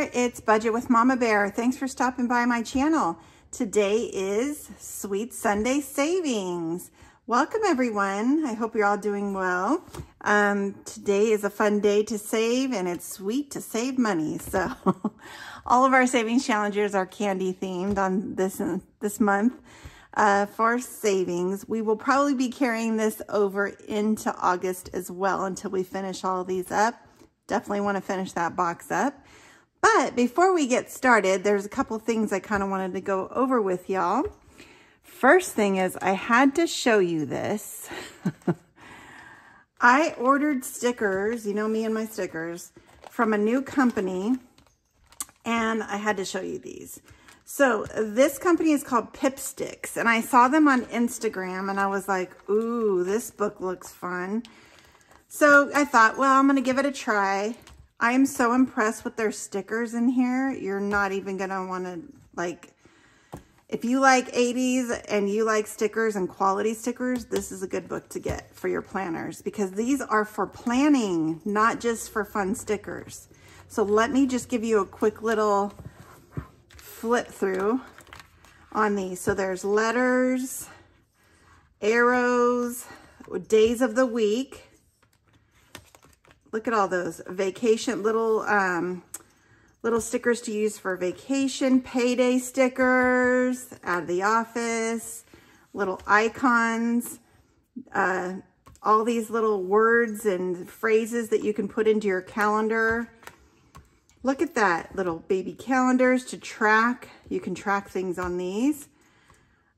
it's Budget with Mama Bear. Thanks for stopping by my channel. Today is Sweet Sunday Savings. Welcome everyone. I hope you're all doing well. Um, today is a fun day to save and it's sweet to save money. So all of our savings challenges are candy themed on this, this month. Uh, for savings, we will probably be carrying this over into August as well until we finish all these up. Definitely want to finish that box up. But before we get started, there's a couple things I kind of wanted to go over with y'all. First thing is I had to show you this. I ordered stickers, you know me and my stickers, from a new company, and I had to show you these. So this company is called Pipsticks, and I saw them on Instagram, and I was like, ooh, this book looks fun. So I thought, well, I'm going to give it a try. I am so impressed with their stickers in here. You're not even going to want to, like, if you like 80s and you like stickers and quality stickers, this is a good book to get for your planners because these are for planning, not just for fun stickers. So let me just give you a quick little flip through on these. So there's letters, arrows, days of the week, Look at all those vacation little um, little stickers to use for vacation, payday stickers, out of the office, little icons, uh, all these little words and phrases that you can put into your calendar. Look at that, little baby calendars to track. You can track things on these.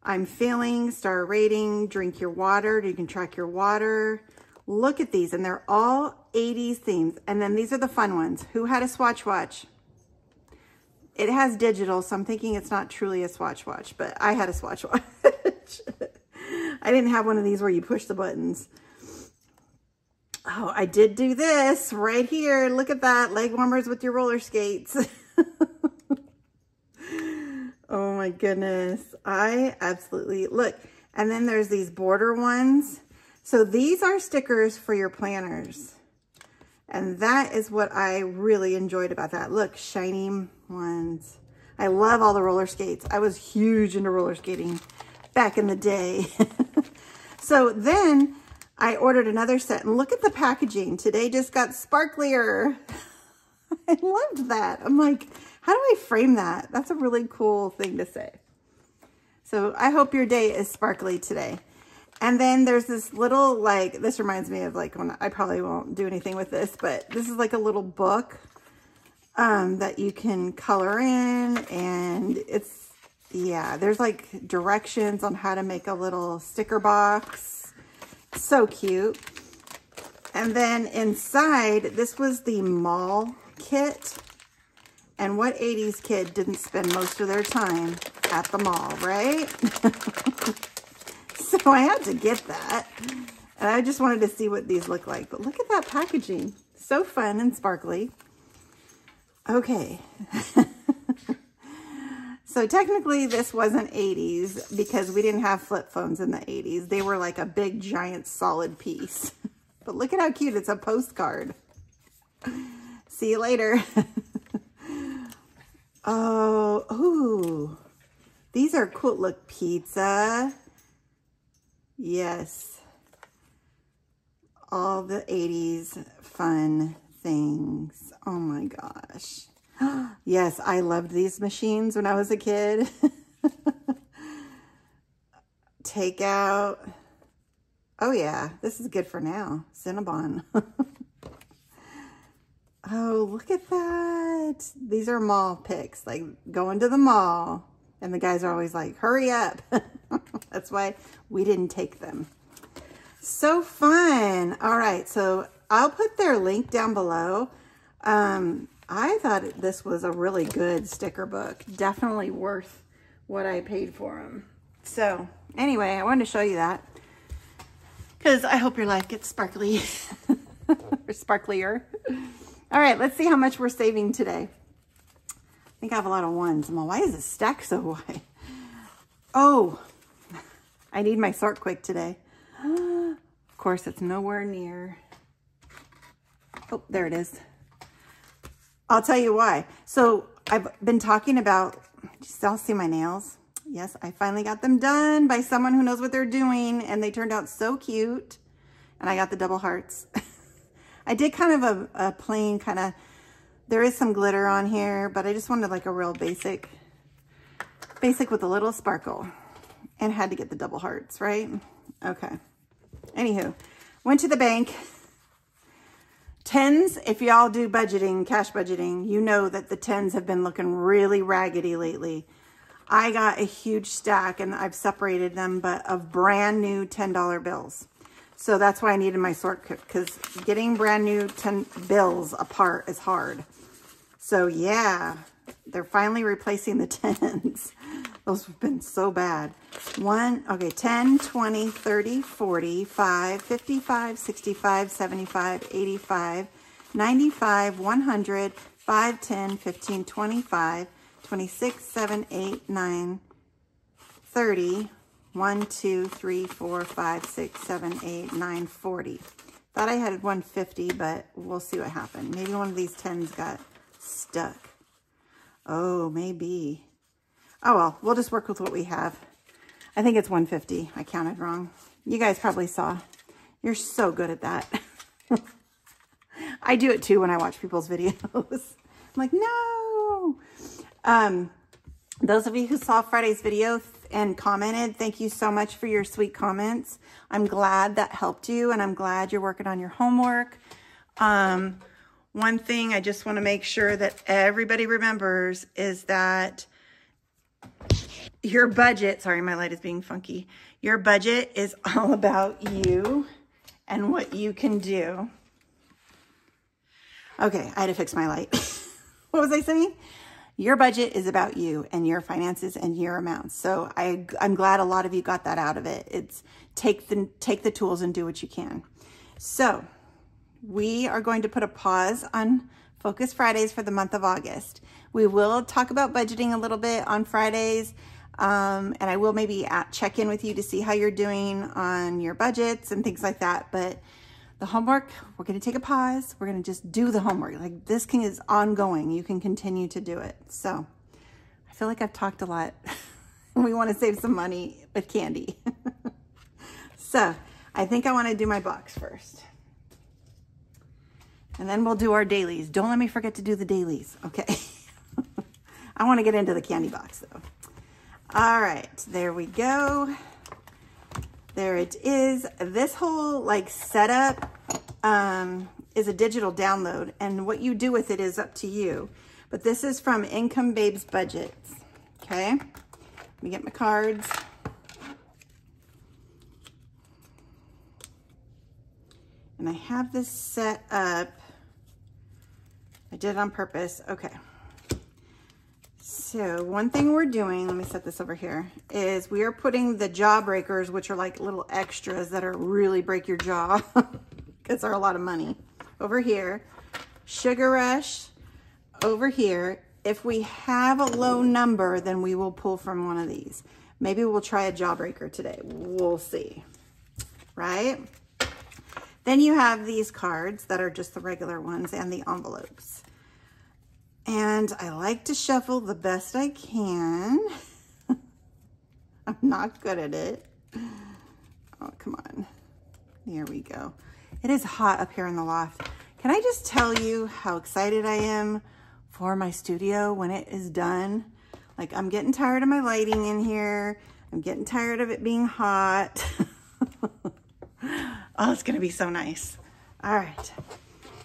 I'm feeling, star rating, drink your water. You can track your water. Look at these, and they're all 80s themes. And then these are the fun ones. Who had a Swatch watch? It has digital, so I'm thinking it's not truly a Swatch watch, but I had a Swatch watch. I didn't have one of these where you push the buttons. Oh, I did do this right here. Look at that. Leg warmers with your roller skates. oh my goodness. I absolutely, look. And then there's these border ones. So these are stickers for your planners. And that is what I really enjoyed about that. Look, shiny ones. I love all the roller skates. I was huge into roller skating back in the day. so then I ordered another set and look at the packaging. Today just got sparklier. I loved that. I'm like, how do I frame that? That's a really cool thing to say. So I hope your day is sparkly today. And then there's this little, like, this reminds me of, like, when I probably won't do anything with this, but this is like a little book um, that you can color in. And it's, yeah, there's, like, directions on how to make a little sticker box. So cute. And then inside, this was the mall kit. And what 80s kid didn't spend most of their time at the mall, right? so I had to get that. And I just wanted to see what these look like. But look at that packaging. So fun and sparkly. Okay. so technically this wasn't 80s because we didn't have flip phones in the 80s. They were like a big, giant, solid piece. but look at how cute. It's a postcard. See you later. oh, ooh. These are cool. Look, pizza. Yes. All the 80s fun things. Oh my gosh. yes, I loved these machines when I was a kid. Takeout. Oh yeah, this is good for now. Cinnabon. oh, look at that. These are mall picks, like going to the mall. And the guys are always like, hurry up. That's why we didn't take them. So fun. All right, so I'll put their link down below. Um, I thought this was a really good sticker book. Definitely worth what I paid for them. So anyway, I wanted to show you that because I hope your life gets sparkly or sparklier. All right, let's see how much we're saving today. I think I have a lot of ones. I'm like, why is this stack so high? Oh, I need my sort quick today. of course, it's nowhere near. Oh, there it is. I'll tell you why. So I've been talking about, y'all see my nails? Yes, I finally got them done by someone who knows what they're doing and they turned out so cute. And I got the double hearts. I did kind of a, a plain kind of, there is some glitter on here, but I just wanted like a real basic, basic with a little sparkle and had to get the double hearts, right? Okay. Anywho, went to the bank. Tens, if y'all do budgeting, cash budgeting, you know that the tens have been looking really raggedy lately. I got a huge stack and I've separated them, but of brand new $10 bills. So that's why I needed my sort kit because getting brand new 10 bills apart is hard. So yeah, they're finally replacing the tens. Those have been so bad. One, okay, 10, 20, 30, 40, 5, 55, 65, 75, 85, 95, 100, 5, 10, 15, 25, 26, 7, 8, 9, 30, 1, 2, 3, 4, 5, 6, 7, 8, 9, 40. Thought I had 150, but we'll see what happened. Maybe one of these 10s got stuck. Oh, maybe. Oh, well, we'll just work with what we have. I think it's 150. I counted wrong. You guys probably saw. You're so good at that. I do it too when I watch people's videos. I'm like, no. Um, those of you who saw Friday's video and commented, thank you so much for your sweet comments. I'm glad that helped you and I'm glad you're working on your homework. Um, one thing I just want to make sure that everybody remembers is that your budget, sorry, my light is being funky. Your budget is all about you and what you can do. Okay, I had to fix my light. what was I saying? Your budget is about you and your finances and your amounts. So I, I'm glad a lot of you got that out of it. It's take the, take the tools and do what you can. So we are going to put a pause on Focus Fridays for the month of August. We will talk about budgeting a little bit on Fridays. Um, and I will maybe check in with you to see how you're doing on your budgets and things like that. But the homework, we're going to take a pause. We're going to just do the homework. Like this can is ongoing. You can continue to do it. So I feel like I've talked a lot. we want to save some money with candy. so I think I want to do my box first. And then we'll do our dailies. Don't let me forget to do the dailies. Okay. I want to get into the candy box though. All right, there we go. There it is. This whole like setup um, is a digital download and what you do with it is up to you. But this is from Income Babes Budgets. Okay, let me get my cards. And I have this set up. I did it on purpose. Okay. So one thing we're doing, let me set this over here, is we are putting the jawbreakers, which are like little extras that are really break your jaw because they're a lot of money, over here. Sugar Rush over here. If we have a low number, then we will pull from one of these. Maybe we'll try a jawbreaker today. We'll see, right? Then you have these cards that are just the regular ones and the envelopes. And I like to shuffle the best I can. I'm not good at it. Oh, come on. There we go. It is hot up here in the loft. Can I just tell you how excited I am for my studio when it is done? Like, I'm getting tired of my lighting in here. I'm getting tired of it being hot. oh, it's to be so nice. All right.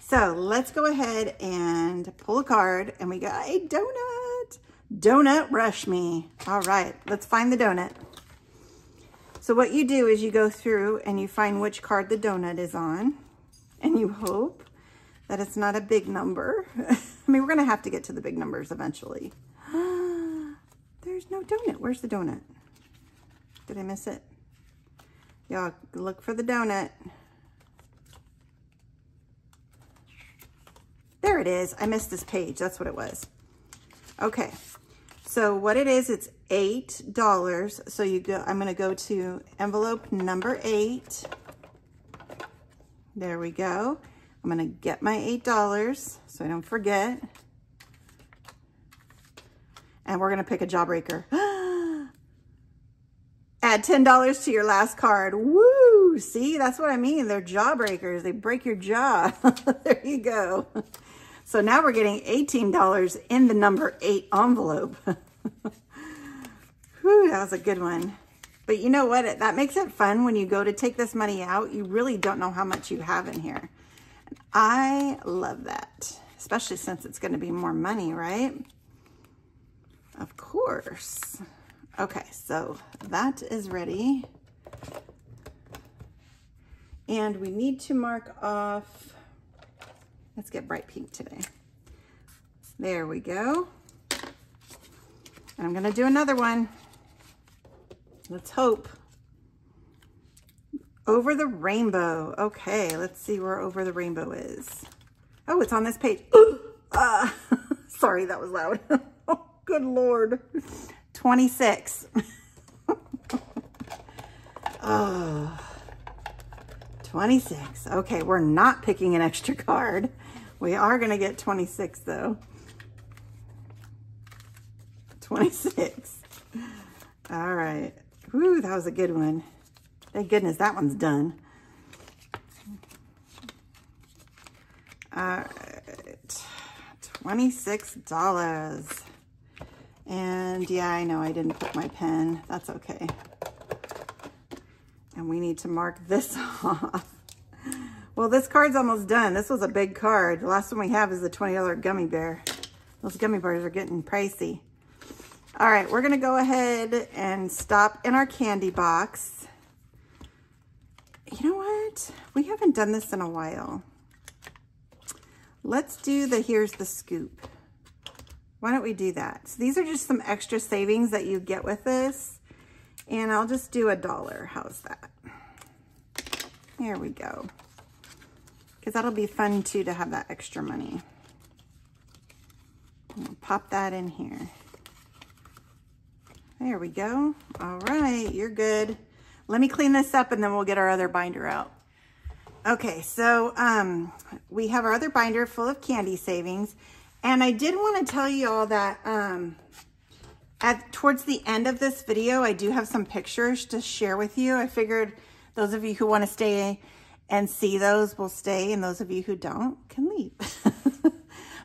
So let's go ahead and pull a card and we got a donut. Donut rush me. All right, let's find the donut. So what you do is you go through and you find which card the donut is on and you hope that it's not a big number. I mean, we're gonna have to get to the big numbers eventually. There's no donut. Where's the donut? Did I miss it? Y'all look for the donut. There it is. I missed this page. That's what it was. Okay. So what it is, it's $8. So you go, I'm going to go to envelope number eight. There we go. I'm going to get my $8 so I don't forget. And we're going to pick a jawbreaker. Add $10 to your last card. Woo! See, that's what I mean. They're jawbreakers. They break your jaw. there you go. So now we're getting $18 in the number eight envelope. Whew, that was a good one. But you know what? That makes it fun when you go to take this money out. You really don't know how much you have in here. I love that, especially since it's going to be more money, right? Of course. Okay, so that is ready. And we need to mark off, let's get bright pink today. There we go. I'm gonna do another one. Let's hope. Over the rainbow. Okay, let's see where over the rainbow is. Oh, it's on this page. uh, sorry, that was loud. oh, good Lord. 26. oh, 26. Okay, we're not picking an extra card. We are going to get 26 though. 26. All right. Whew, that was a good one. Thank goodness that one's done. All right. $26. And yeah, I know I didn't put my pen. That's okay. And we need to mark this off. Well, this card's almost done. This was a big card. The last one we have is the $20 gummy bear. Those gummy bears are getting pricey. All right, we're gonna go ahead and stop in our candy box. You know what? We haven't done this in a while. Let's do the here's the scoop. Why don't we do that? So these are just some extra savings that you get with this. And I'll just do a dollar. How's that? There we go. Because that'll be fun too to have that extra money. pop that in here. There we go. All right, you're good. Let me clean this up and then we'll get our other binder out. Okay, so um, we have our other binder full of candy savings. And I did want to tell you all that um, at towards the end of this video, I do have some pictures to share with you. I figured those of you who want to stay and see those will stay, and those of you who don't can leave. but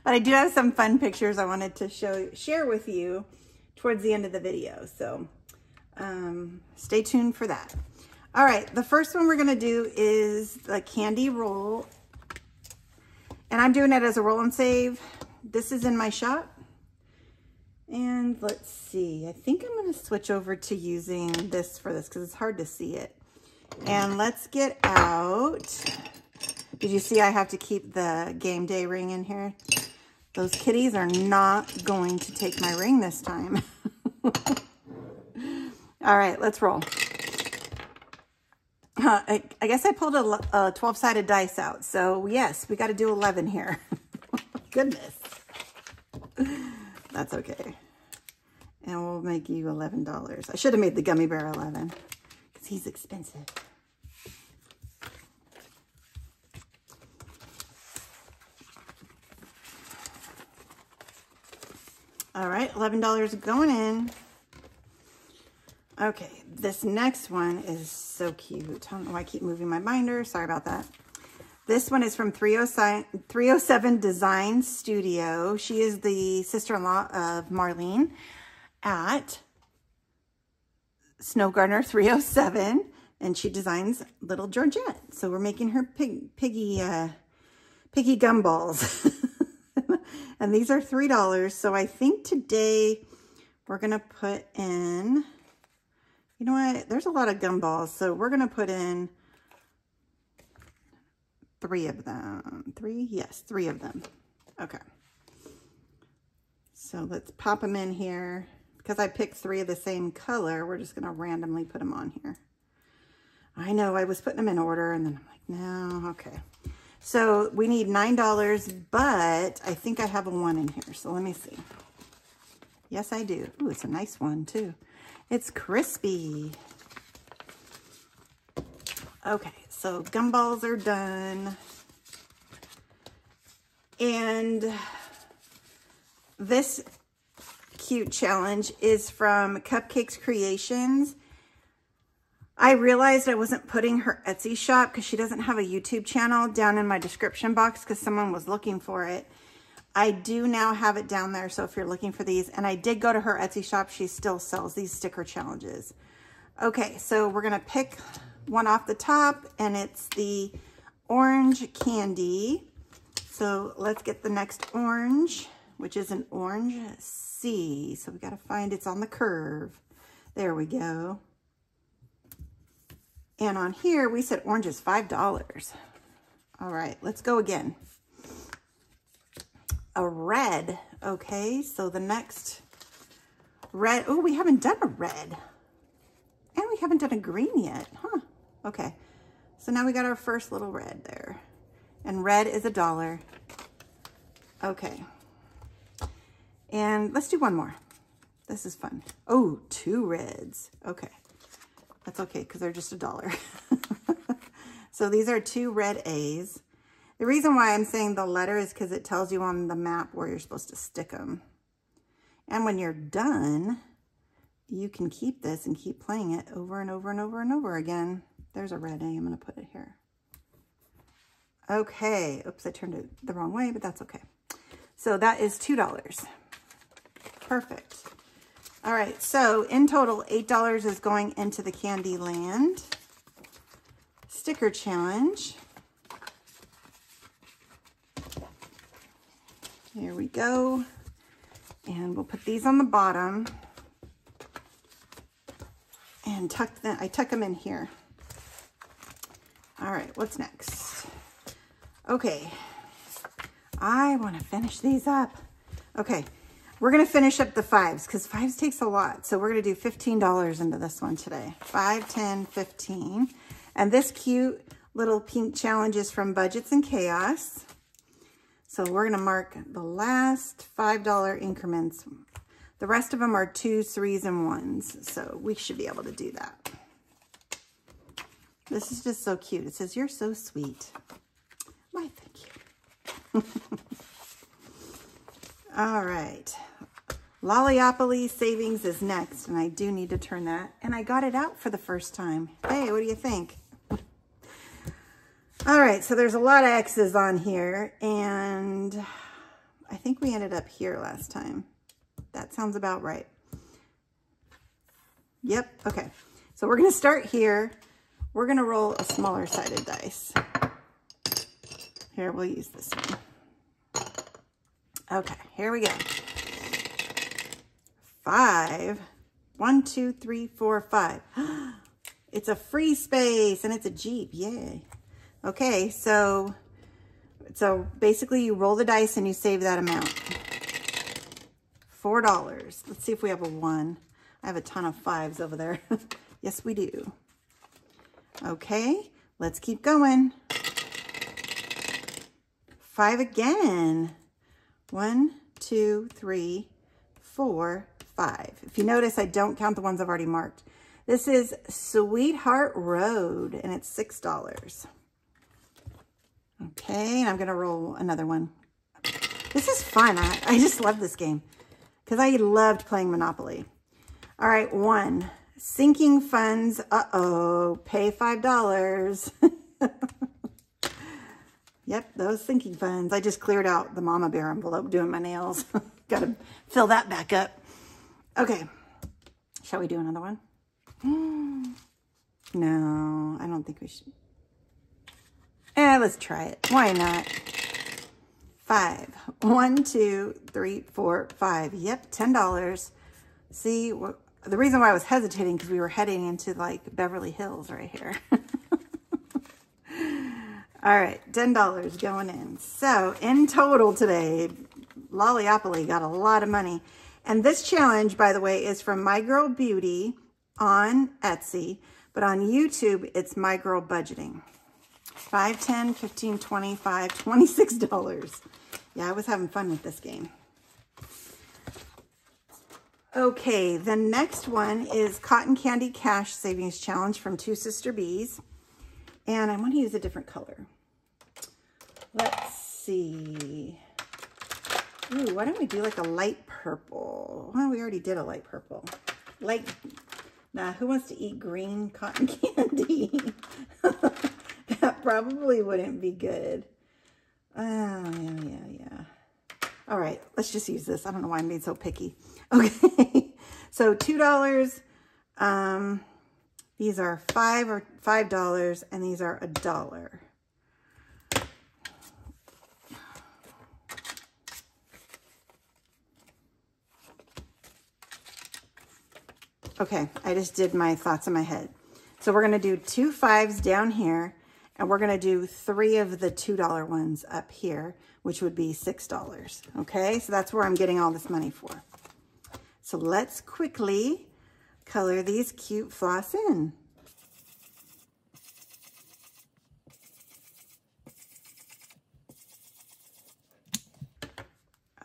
I do have some fun pictures I wanted to show share with you towards the end of the video. So um, stay tuned for that. All right, the first one we're gonna do is the candy roll. And I'm doing it as a roll and save. This is in my shop. And let's see, I think I'm gonna switch over to using this for this because it's hard to see it. And let's get out, did you see I have to keep the game day ring in here? Those kitties are not going to take my ring this time. All right, let's roll. Uh, I, I, guess I pulled a 12-sided dice out. So yes, we got to do 11 here. Goodness. That's okay. And we'll make you $11. I should have made the gummy bear 11 because he's expensive. All right, $11 going in. Okay, this next one is so cute. I don't know why I keep moving my binder. Sorry about that. This one is from 307 Design Studio. She is the sister-in-law of Marlene at Snow Gardener 307. And she designs little Georgette. So we're making her pig, piggy, uh, piggy gumballs. And these are $3. So I think today we're going to put in, you know what? There's a lot of gumballs. So we're going to put in three of them. Three? Yes, three of them. Okay. So let's pop them in here. Because I picked three of the same color, we're just going to randomly put them on here. I know I was putting them in order and then I'm like, no, okay. So we need $9, but I think I have a one in here. So let me see. Yes, I do. Ooh, it's a nice one too. It's crispy. Okay, so gumballs are done. And this cute challenge is from Kupcakez Creations. I realized I wasn't putting her Etsy shop because she doesn't have a YouTube channel down in my description box because someone was looking for it. I do now have it down there, so if you're looking for these, and I did go to her Etsy shop, she still sells these sticker challenges. Okay, so we're gonna pick one off the top, and it's the orange candy. So let's get the next orange, which is an orange C. So we gotta find it's on the curve. There we go. And on here, we said orange is $5. All right, let's go again. A red, okay, so the next red, oh, we haven't done a red. And we haven't done a green yet, huh? Okay, so now we got our first little red there. And red is a dollar. Okay. And let's do one more. This is fun. Oh, two reds. Okay. That's okay because they're just a dollar. so these are two red A's. The reason why I'm saying the letter is because it tells you on the map where you're supposed to stick them. And when you're done, you can keep this and keep playing it over and over and over and over again. There's a red A. I'm going to put it here. Okay. Oops, I turned it the wrong way, but that's okay. So that is $2. Perfect. All right, so in total, $8 is going into the Candyland sticker challenge. Here we go. And we'll put these on the bottom and tuck them, I tuck them in here. All right, what's next? Okay, I want to finish these up. Okay, we're going to finish up the fives because fives takes a lot. So we're going to do $15 into this one today. 5, 10, 15. And this cute little pink challenge is from Budgets and Chaos. So we're going to mark the last $5 increments. The rest of them are twos, threes, and ones. So we should be able to do that. This is just so cute. It says, you're so sweet. Why, thank you. All right. Lollyopoly Savings is next, and I do need to turn that. And I got it out for the first time. Hey, what do you think? All right, so there's a lot of X's on here, and I think we ended up here last time. That sounds about right. Yep, okay. So we're gonna start here. We're gonna roll a smaller sided dice. Here, we'll use this one. Okay, here we go five. One, two, three, four, five. it's a free space and it's a Jeep. Yay. Okay, so so basically you roll the dice and you save that amount. Four dollars. Let's see if we have a one. I have a ton of fives over there. yes, we do. Okay, let's keep going. Five again. One, two, three, four, five. If you notice, I don't count the ones I've already marked. This is Sweetheart Road, and it's $6. Okay, and I'm going to roll another one. This is fun. I, I just love this game because I loved playing Monopoly. All right, one. Sinking funds. Uh-oh. Pay $5. yep, those sinking funds. I just cleared out the Mama Bear envelope doing my nails. Got to fill that back up. Okay. Shall we do another one? No, I don't think we should. Eh, let's try it. Why not? Five. One, two, three, four, five. Yep, $10. See, the reason why I was hesitating because we were heading into like Beverly Hills right here. All right, $10 going in. So in total today, Lollyopoly got a lot of money. And this challenge, by the way, is from My Girl Beauty on Etsy, but on YouTube, it's My Girl Budgeting. 5 10 15 25 $26. Yeah, I was having fun with this game. Okay, the next one is Cotton Candy Cash Savings Challenge from Two Sister Bees. And I want to use a different color. Let's see. Ooh, why don't we do like a light purple? Well, we already did a light purple. Light, nah, who wants to eat green cotton candy? that probably wouldn't be good. Oh, yeah, yeah, yeah. All right, let's just use this. I don't know why I'm being so picky. Okay, so $2. Um, these are 5 or $5, and these are a dollar. Okay, I just did my thoughts in my head. So we're to do two fives down here, and we're to do three of the $2 ones up here, which would be $6. Okay, so that's where I'm getting all this money for. So let's quickly color these cute floss in.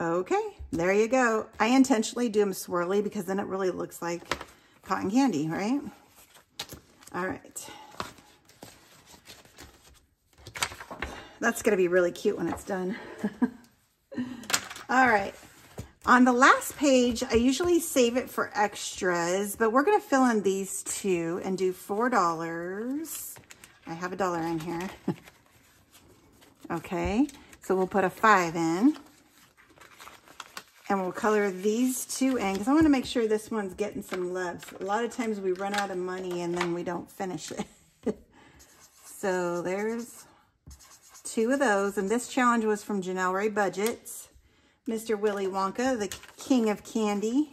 Okay, there you go. I intentionally do them swirly because then it really looks like cotton candy, right? All right. That's going to be really cute when it's done. All right. On the last page, I usually save it for extras, but we're going to fill in these two and do $4. I have a dollar in here. okay, so we'll put a five in. And we'll color these two in because I want to make sure this one's getting some love. A lot of times we run out of money and then we don't finish it. so there's two of those. And this challenge was from Janell Rae Budgets. Mr. Willy Wonka, the king of candy.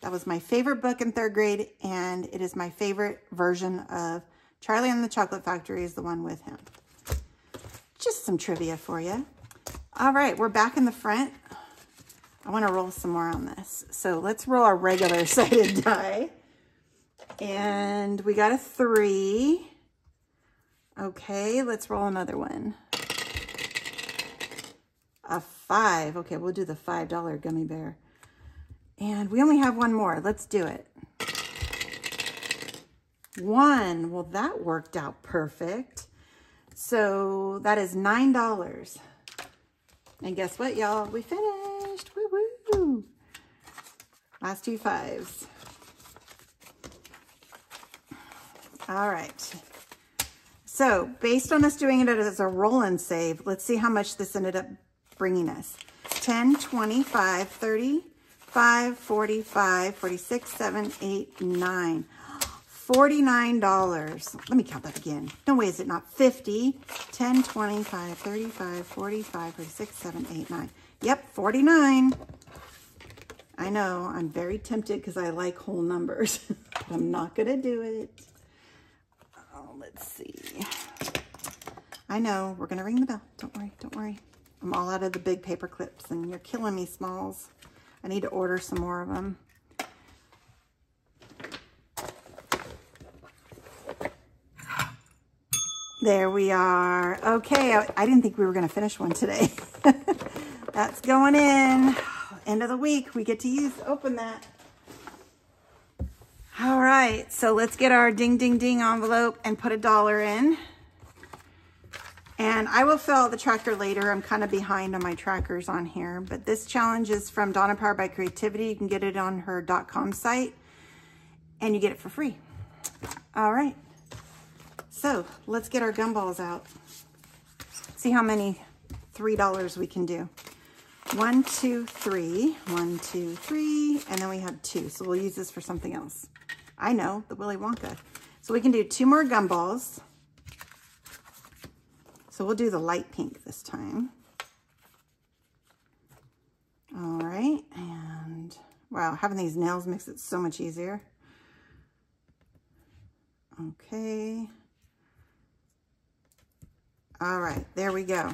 That was my favorite book in third grade, and it is my favorite version of Charlie and the Chocolate Factory is the one with him. Just some trivia for you. All right, we're back in the front. I want to roll some more on this. So let's roll our regular sided die. And we got a three. Okay, let's roll another one. A five. Okay, we'll do the $5 gummy bear. And we only have one more. Let's do it. One. Well, that worked out perfect. So that is $9. And guess what, y'all? We finished. Woo woo. Last two fives. All right. So based on us doing it as a roll and save, let's see how much this ended up bringing us. 10, 25, 30, 5, 45, 46, 7, 8, 9. $49. Let me count that again. No way is it not 50, 10, 25, 35, 45, 46, 7, 8, 9. Yep, 49. I know, I'm very tempted because I like whole numbers. I'm not going to do it. Oh, let's see. I know, we're going to ring the bell. Don't worry, don't worry. I'm all out of the big paper clips and you're killing me, Smalls. I need to order some more of them. There we are. Okay, I, I didn't think we were going to finish one today. That's going in. End of the week, we get to use, open that. All right, so let's get our ding, ding, ding envelope and put a dollar in. And I will fill out the tracker later. I'm kind of behind on my trackers on here, but this challenge is from Donna Powered by Creativity. You can get it on her .com site and you get it for free. All right. So let's get our gumballs out. See how many $3 we can do. One, two, three. One, two, three. And then we have two. So we'll use this for something else. I know, the Willy Wonka. So we can do two more gumballs. So we'll do the light pink this time. All right, and wow, having these nails makes it so much easier. Okay. All right, there we go.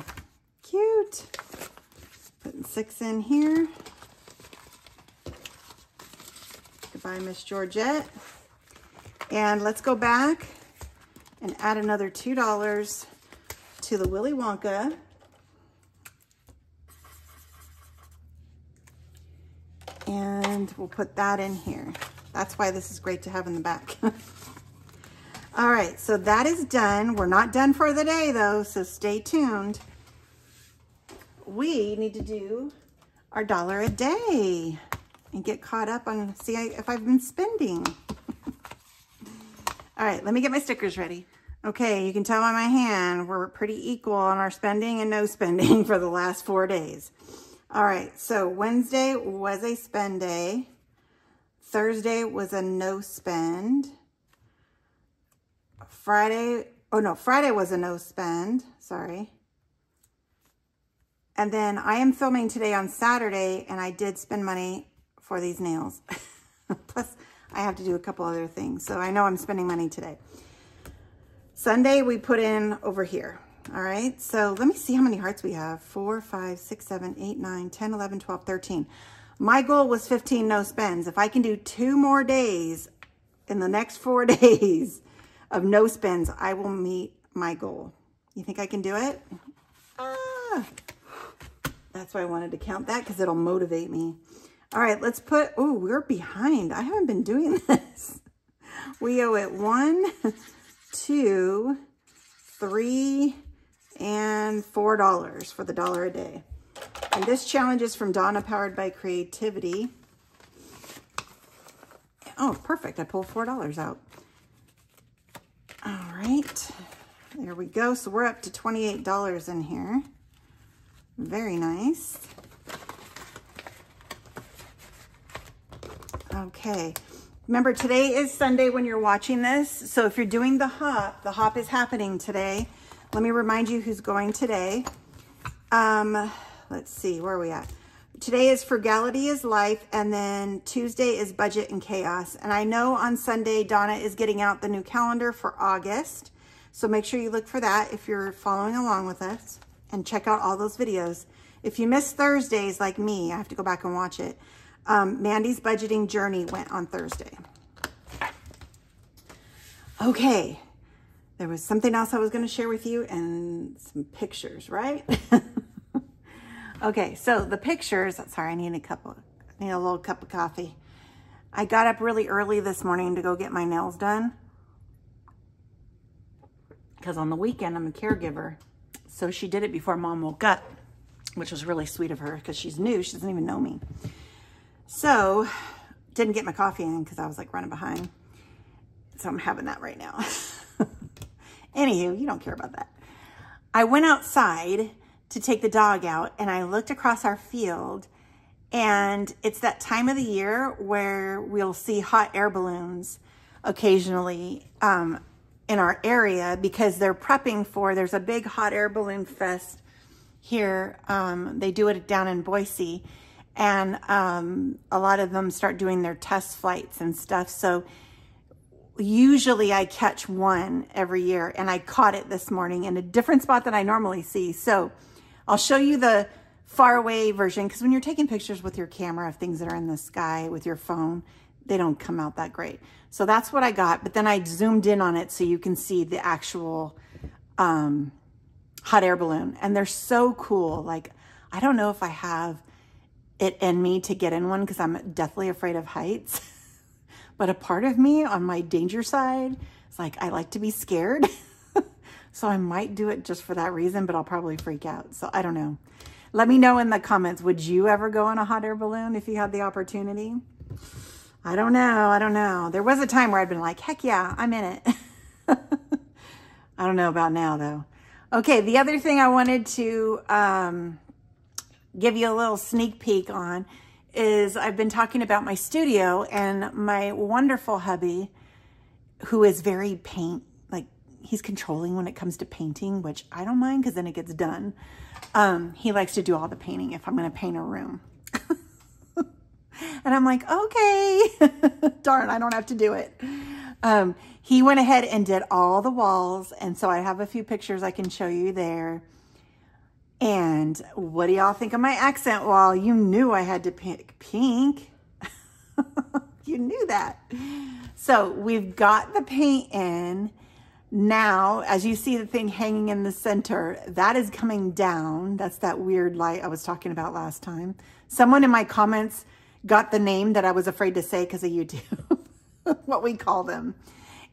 Cute. Putting six in here. Goodbye, Miss Georgette. And let's go back and add another $2 to the Willy Wonka. And we'll put that in here. That's why this is great to have in the back. All right, so that is done. We're not done for the day though, so stay tuned. we need to do our dollar a day and get caught up on, see if I've been spending. All right, let me get my stickers ready. Okay, you can tell by my hand, we're pretty equal on our spending and no spending for the last four days. All right, so Wednesday was a spend day. Thursday was a no spend. Friday, oh no, Friday was a no spend, sorry. And then I am filming today on Saturday and I did spend money for these nails. Plus, I have to do a couple other things. So I know I'm spending money today. Sunday, we put in over here. All right, so let me see how many hearts we have. 4, 5, 6, 7, 8, 9, 10, 11, 12, 13. My goal was 15 no spends. If I can do two more days in the next four days of no spends, I will meet my goal. You think I can do it? Ah, that's why I wanted to count that because it'll motivate me. All right, let's put, oh, we're behind. I haven't been doing this. We owe it one, two, three, and $4 for the dollar a day. And this challenge is from Donna Powered by Creativity. Oh, perfect. I pulled $4 out. All right. There we go. So we're up to $28 in here. Very nice. Okay. Remember, today is Sunday when you're watching this. So if you're doing the hop, the hop is happening today. Let me remind you who's going today. Um, let's see, where are we at? Today is Frugality is Life, and then Tuesday is Budget and Chaos. And I know on Sunday, Donna is getting out the new calendar for August. So make sure you look for that if you're following along with us and check out all those videos. If you miss Thursdays like me, I have to go back and watch it. Um, Mandy's budgeting journey went on Thursday. Okay, there was something else I was going to share with you and some pictures, right? okay, so the pictures, sorry, I need a cup of, I need a little cup of coffee. I got up really early this morning to go get my nails done because on the weekend I'm a caregiver. So she did it before mom woke up, which was really sweet of her because she's new. She doesn't even know me. So didn't get my coffee in because I was like running behind. So I'm having that right now. Anywho, you don't care about that. I went outside to take the dog out and I looked across our field and it's that time of the year where we'll see hot air balloons occasionally um, in our area because they're prepping for, there's a big hot air balloon fest here. Um, they do it down in Boise and um, a lot of them start doing their test flights and stuff. So usually I catch one every year and I caught it this morning in a different spot than I normally see. So I'll show you the far away version because when you're taking pictures with your camera of things that are in the sky with your phone, they don't come out that great. So that's what I got. But then I zoomed in on it so you can see the actual um, hot air balloon. And they're so cool. Like, I don't know if I have it in me to get in one because I'm deathly afraid of heights. But a part of me on my danger side is like, I like to be scared. so I might do it just for that reason, but I'll probably freak out. So I don't know. Let me know in the comments. Would you ever go on a hot air balloon if you had the opportunity? I don't know. I don't know. There was a time where I'd been like, heck yeah, I'm in it. I don't know about now though. Okay, the other thing I wanted to um, give you a little sneak peek on is I've been talking about my studio and my wonderful hubby, who is very paint, like he's controlling when it comes to painting, which I don't mind because then it gets done. Um, he likes to do all the painting if I'm going to paint a room. and I'm like, okay, darn, I don't have to do it. Um, he went ahead and did all the walls. And so I have a few pictures I can show you there. And what do y'all think of my accent wall? You knew I had to pick pink. you knew that. So we've got the paint in. Now, as you see the thing hanging in the center, that is coming down. That's that weird light I was talking about last time. Someone in my comments got the name that I was afraid to say because of YouTube, what we call them.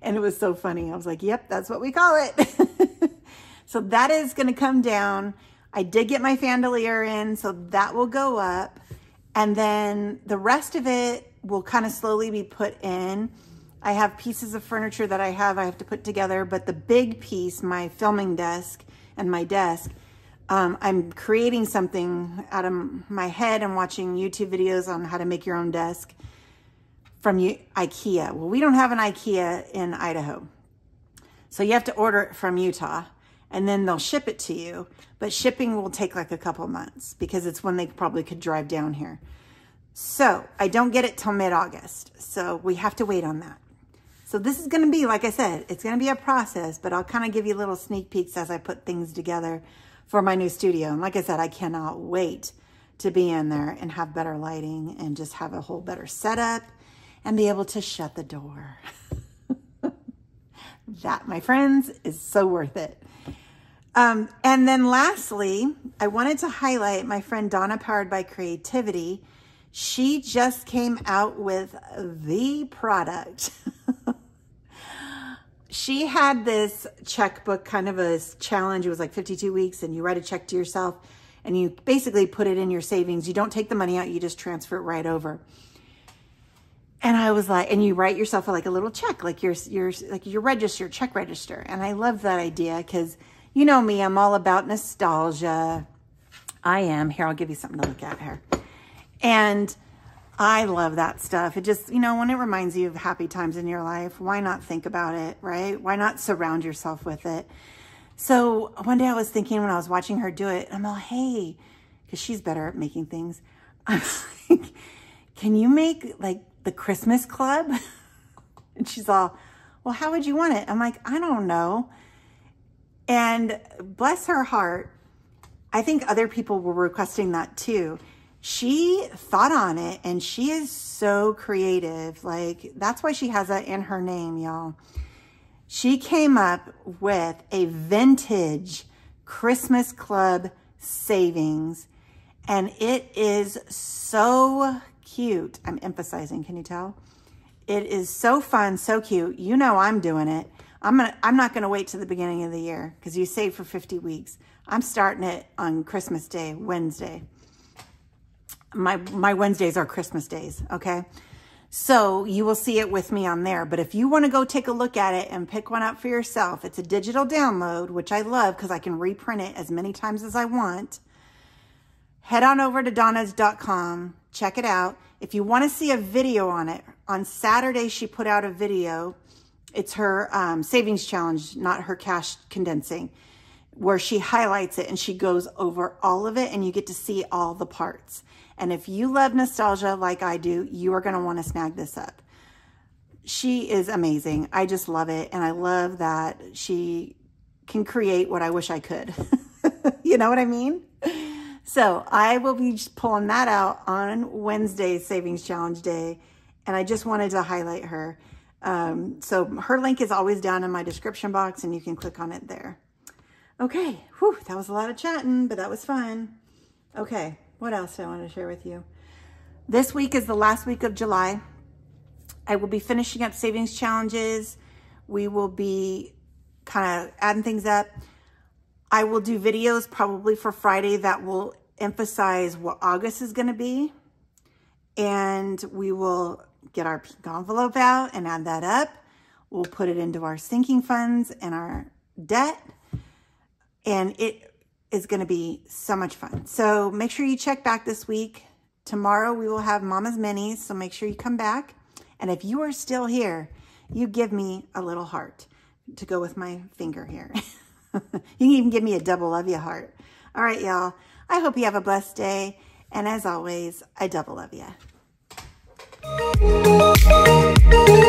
And it was so funny. I was like, yep, that's what we call it. so that is going to come down. I did get my Fandelier in, so that will go up. And then the rest of it will kind of slowly be put in. I have pieces of furniture that I have I have to put together, but the big piece, my filming desk and my desk, um, I'm creating something out of my head and watching YouTube videos on how to make your own desk from IKEA. Well, we don't have an IKEA in Idaho. So you have to order it from Utah and then they'll ship it to you. But shipping will take like a couple months because it's when they probably could drive down here. So I don't get it till mid-August. So we have to wait on that. So this is going to be, like I said, it's going to be a process, but I'll kind of give you little sneak peeks as I put things together for my new studio. And like I said, I cannot wait to be in there and have better lighting and just have a whole better setup and be able to shut the door. that, my friends, is so worth it. Um, and then lastly, I wanted to highlight my friend Donna Powered by Creativity. She just came out with the product. she had this checkbook, kind of a challenge. It was like 52 weeks and you write a check to yourself and you basically put it in your savings. You don't take the money out, you just transfer it right over. And I was like, and you write yourself like a little check, like your, your, like your register, check register. And I love that idea because you know me, I'm all about nostalgia. I am. Here, I'll give you something to look at here. And I love that stuff. It just, you know, when it reminds you of happy times in your life, why not think about it, right? Why not surround yourself with it? So one day I was thinking when I was watching her do it, I'm all, hey, because she's better at making things. I'm like, can you make like the Christmas club? And she's all, well, how would you want it? I'm like, I don't know. And bless her heart, I think other people were requesting that too. She thought on it and she is so creative. Like, that's why she has that in her name, y'all. She came up with a vintage Christmas Club savings and it is so cute. I'm emphasizing, can you tell? It is so fun, so cute. You know I'm doing it. I'm gonna I'm not gonna wait to the beginning of the year because you save for 50 weeks. I'm starting it on Christmas Day, Wednesday. My my Wednesdays are Christmas days, okay? So you will see it with me on there. But if you want to go take a look at it and pick one up for yourself, it's a digital download, which I love because I can reprint it as many times as I want. Head on over to donnas.com, check it out. If you want to see a video on it, on Saturday she put out a video it's her um, savings challenge, not her cash condensing, where she highlights it and she goes over all of it and you get to see all the parts. And if you love nostalgia like I do, you are going to want to snag this up. She is amazing. I just love it. And I love that she can create what I wish I could. you know what I mean? So I will be pulling that out on Wednesday's Savings Challenge Day. And I just wanted to highlight her. Um, so her link is always down in my description box and you can click on it there. Okay, whew, that was a lot of chatting, but that was fun. Okay, what else do I want to share with you? This week is the last week of July. I will be finishing up savings challenges. We will be kind of adding things up. I will do videos probably for Friday that will emphasize what August is going to be. And we will get our pink envelope out and add that up. We'll put it into our sinking funds and our debt. And it is going to be so much fun. So make sure you check back this week. Tomorrow we will have Mama's Minis, so make sure you come back. And if you are still here, you give me a little heart to go with my finger here. you can even give me a double love you heart. All right, y'all. I hope you have a blessed day. And as always, I double love you. Música